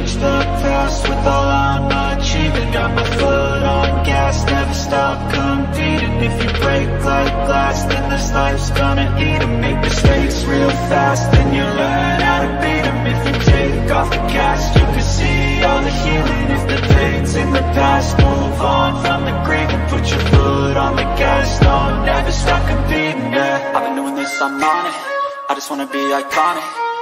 change the past with all I'm achieving Got my foot on gas, never stop competing. If you break like glass, then this life's gonna eat 'em. Make mistakes real fast, then you learn how to beat 'em. If you take off the cast, you can see all the healing. If the pain's in the past, move on from the grave And put your foot on the gas, no, never stop competing, yeah. I've been doing this, I'm on it. I just wanna be iconic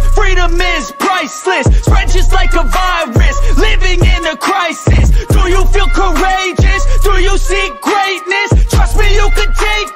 this Freedom is priceless Spread just like a virus Living in a crisis Do you feel courageous? Do you seek greatness? Trust me, you can take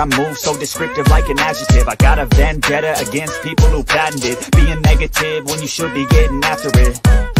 I move so descriptive like an adjective. I got a vendetta against people who patented Being negative when you should be getting after it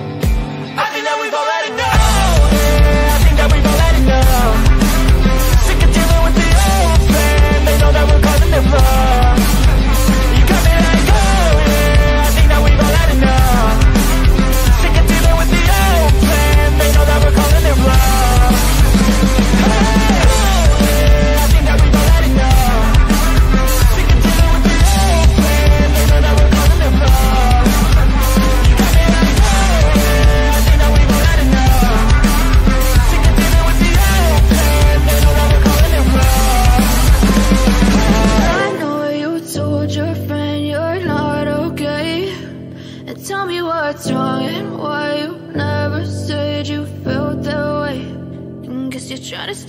Sick of dealing with the old plan They know that we're calling it wrong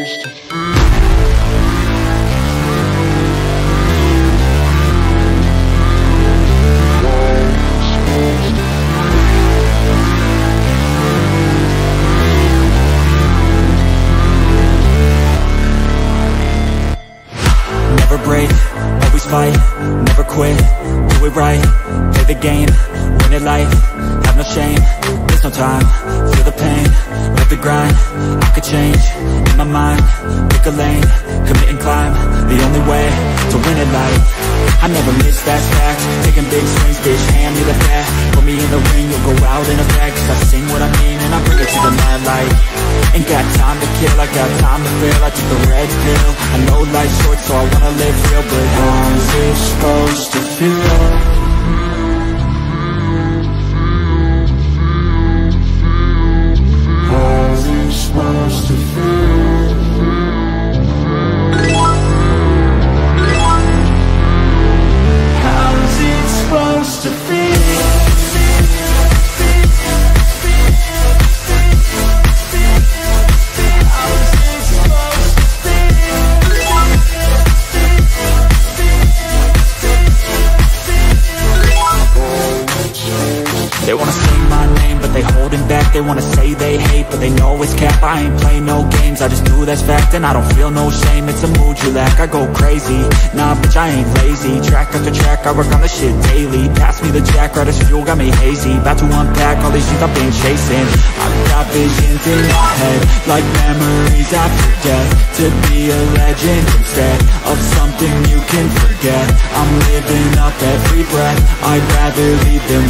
first. I'd rather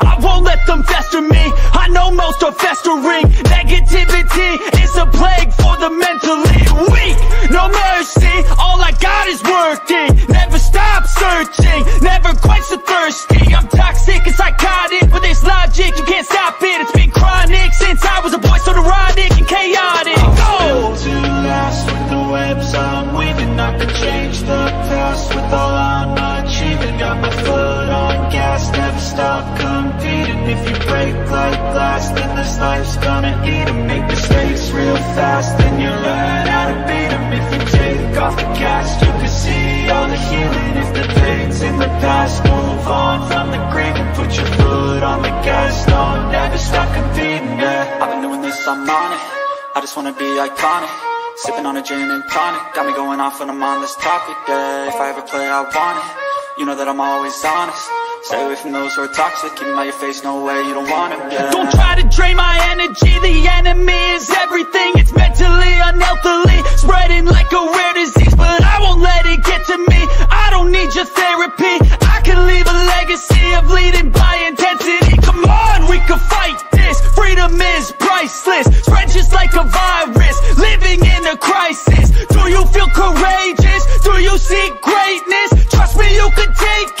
won't let them fester me. I know most are festering. Negativity is a plague for the mentally weak. No mercy, all I got is working. Never stop searching, never quite so thirsty. I'm toxic and psychotic, with this logic. You can't stop it. It's been chronic since I was a boy so neurotic and chaotic. Go! built to last with the webs I'm weaving I could change the glass, then this life's gonna eat 'em. Make mistakes real fast, then you learn how to beat 'em. If you take off the cast, you can see all the healing. If the pain's in the past, move on from the grieving Put your foot on the gas, no, never stop competing, yeah. I've been doing this, I'm on it. I just wanna be iconic. Sipping on a gin and tonic. Got me going off when I'm on this topic, yeah. If I ever play, I want it. You know that I'm always honest Stay away from those who are toxic Keep out your face, no way, you don't want it, yeah Don't try to drain my energy The enemy is everything. It's mentally, unhealthily Spreading like a rare disease But I won't let it get to me. I don't need your therapy. I can leave a legacy of leading by intensity. Come on, we can fight this. Freedom is priceless. Spread just like a virus. Living in a crisis. Do you feel courageous? Do you seek greatness? Trust me, you can take it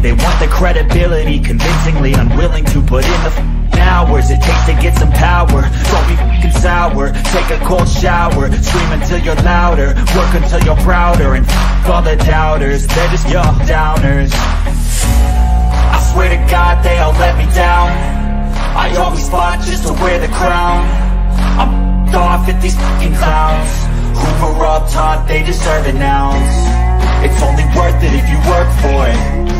They want the credibility Convincingly unwilling to put in the f***ing hours It takes to get some power. Don't be f***ing sour. Take a cold shower. Scream until you're louder. Work until you're prouder. And f*** all the doubters. They're just your downers. I swear to God they all let me down. I always fought just to wear the crown. I'm f***ed off at these fucking clowns. Who were up top, they deserve an ounce? It's only worth it if you work for it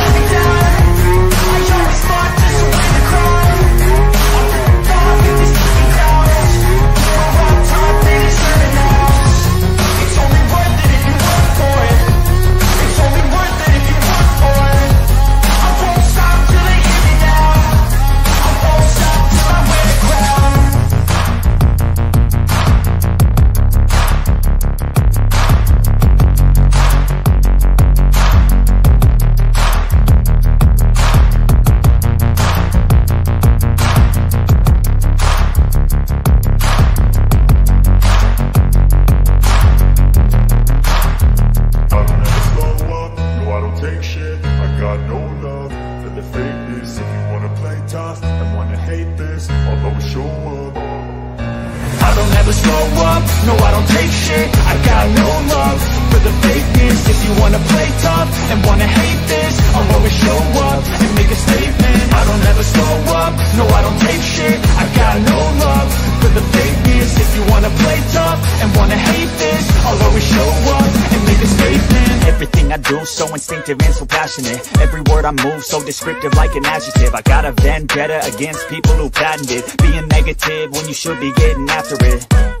Move so descriptive like an adjective. I got a vendetta against people who patented Being negative when you should be getting after it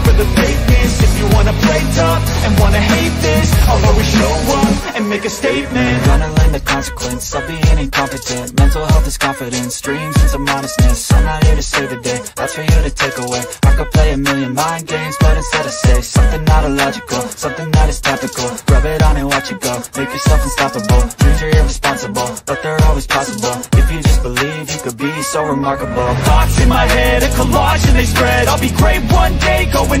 for the fakeness. If you wanna play tough and wanna hate this I'll always show up and make a statement. Gonna learn the consequence of being incompetent. Mental health is confidence, dreams and some honestness I'm not here to save the day, that's for you to take away. I could play a million mind games, but instead I say Something not illogical, something that is topical. Rub it on and watch it go, make yourself unstoppable. Dreams are irresponsible, but they're always possible. If you just believe, you could be so remarkable. Thoughts in my head, a collage and they spread. I'll be great one day, going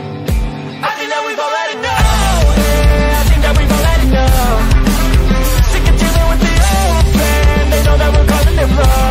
enough Sick of dealing with the old plan They know that we're calling it wrong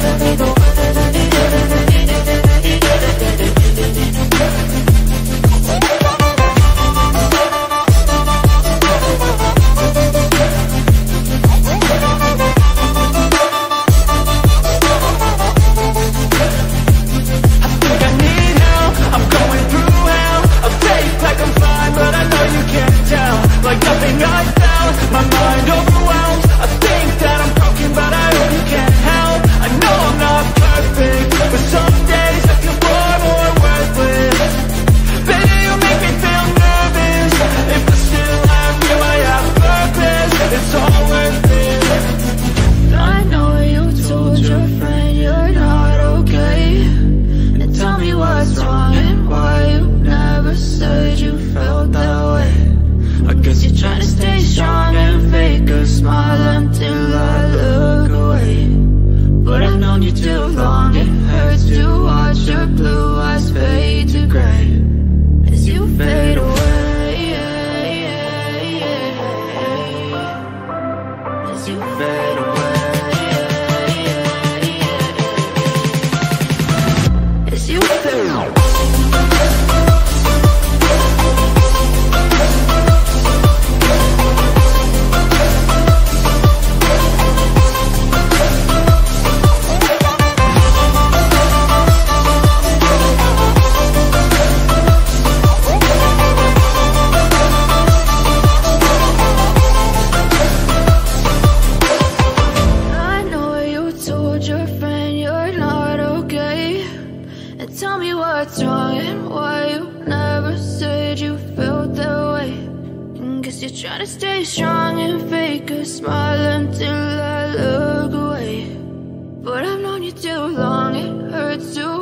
Thank you. to